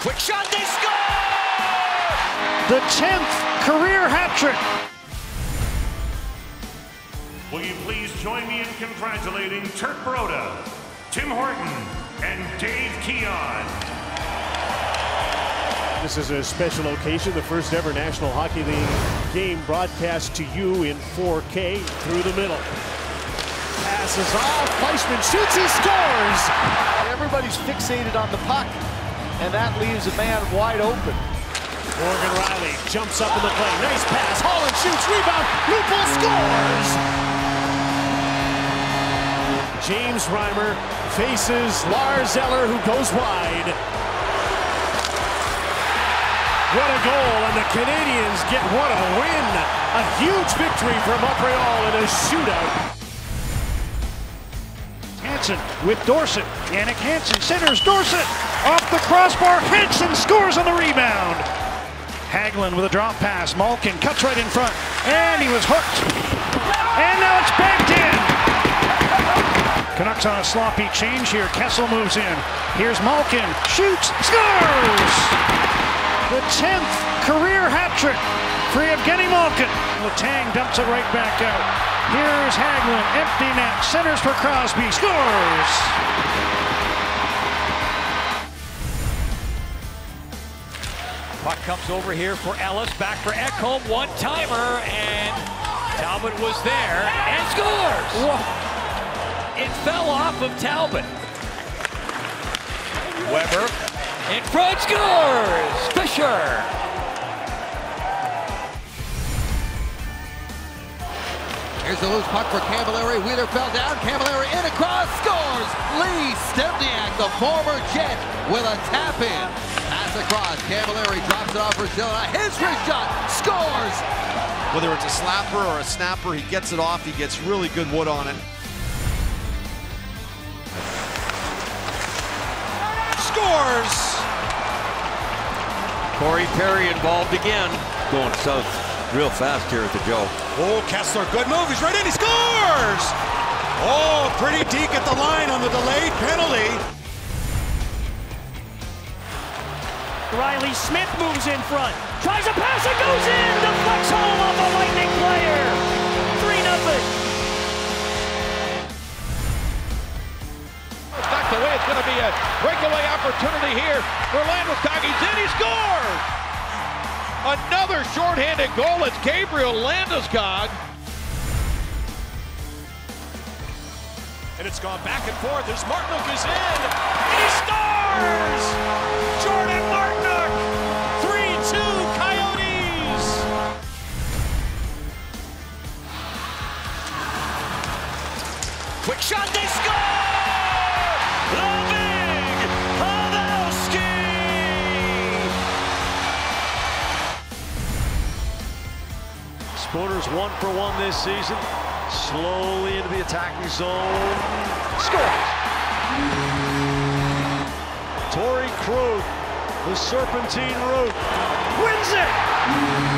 Quick shot, they score! The 10th career hat trick. Will you please join me in congratulating Turk Broda, Tim Horton, and Dave Keon. This is a special occasion, the first ever National Hockey League game broadcast to you in 4K through the middle. Passes off, Fleischmann shoots, he scores! Everybody's fixated on the puck, and that leaves a man wide open. Morgan Rielly jumps up in the play, nice pass, Holland shoots, rebound, Lupul scores! James Reimer faces Lars Eller, who goes wide. What a goal, and the Canadiens get what a win! A huge victory for Montreal in a shootout. Hansen with Dorsett. Jannik Hansen centers Dorsett off the crossbar. Hansen scores on the rebound. Hagelin with a drop pass. Malkin cuts right in front, and he was hooked. And now it's backed in. Canucks on a sloppy change here. Kessel moves in. Here's Malkin. Shoots. Scores! The 10th career hat trick for Evgeny Malkin. Letang dumps it right back out. Here's Hagelin. Empty net. Centers for Crosby. Scores! Puck comes over here for Ellis, back for Ekholm, one timer, and Talbot was there and scores. It fell off of Talbot. Weber in front scores. Fisher. Here's the loose puck for Camilleri. Wheeler fell down. Camilleri in across, scores! Lee Stempniak, the former Jet, with a tap in. Pass across. Camilleri drops it off for Zilla. His wrist shot, scores! Whether it's a slapper or a snapper, he gets it off. He gets really good wood on it. Scores. Corey Perry involved again. Going south real fast here at the Joe. Oh, Kesler, good move. He's right in. He scores! Oh, pretty deep at the line on the delayed penalty. Reilly Smith moves in front. Tries a pass. It goes in. Deflects home off a Lightning player. 3 nothing. Knocked away. It's going to be a breakaway opportunity here for Landeskog. He's in. He scores! Another shorthanded goal. It's Gabriel Landeskog. And it's gone back and forth as Martinook is in. And he scores! Jordan Martinook! 3-2 Coyotes! Quick shot, they score! Spooners one for one this season. Slowly into the attacking zone. Scores! Torey Krug, the serpentine route, wins it!